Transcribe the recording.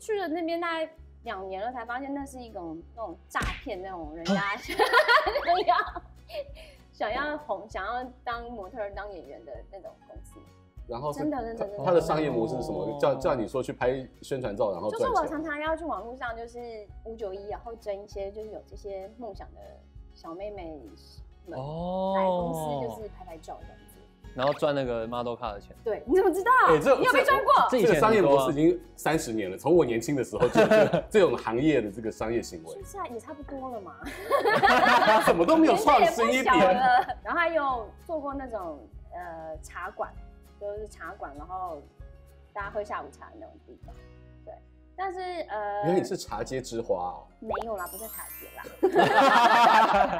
去了那边大概两年了，才发现那是一种那种诈骗，那种人家想要想要红、想要当模特儿、当演员的那种公司。然后真的真的真的他的商业模式是什么哦？叫叫你说去拍宣传照，然后就是。我常常要去网络上，就是五九一，然后争一些就是有这些梦想的小妹妹们来公司，就是拍拍照这样子。然后赚那个 model car 的钱。对，你怎么知道？哎这你有被赚过？这个商业模式已经三十年了，从我年轻的时候就有这种行业的这个商业行为就，是啊，也差不多了嘛。怎么都没有创新一点。然后还有做过那种呃茶馆，就是茶馆，然后大家喝下午茶的那种地方。对，但是呃，原来你是茶街之花哦。没有啦，不是茶街啦。